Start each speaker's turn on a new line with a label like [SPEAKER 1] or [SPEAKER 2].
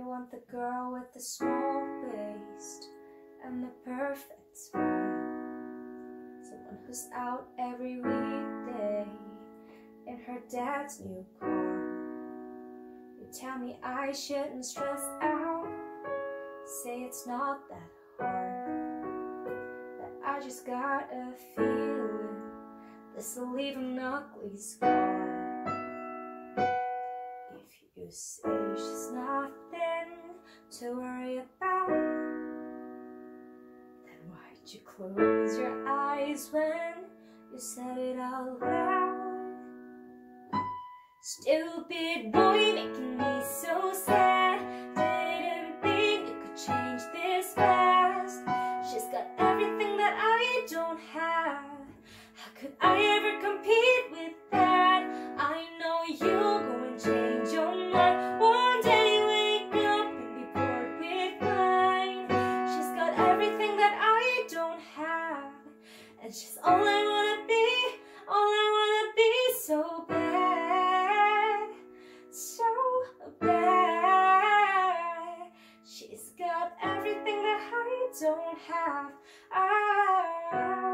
[SPEAKER 1] You want the girl with the small waist and the perfect smile. Someone who's out every weekday in her dad's new car. You tell me I shouldn't stress out. Say it's not that hard. That I just got a feeling this'll leave an ugly scar. If you say she's nothing you close your eyes when you said it out loud? Stupid boy making me so sad. Didn't think you could change this fast. She's got everything that I don't have. How could I ever compete with And she's all I wanna be, all I wanna be so bad, so bad. She's got everything that I don't have. I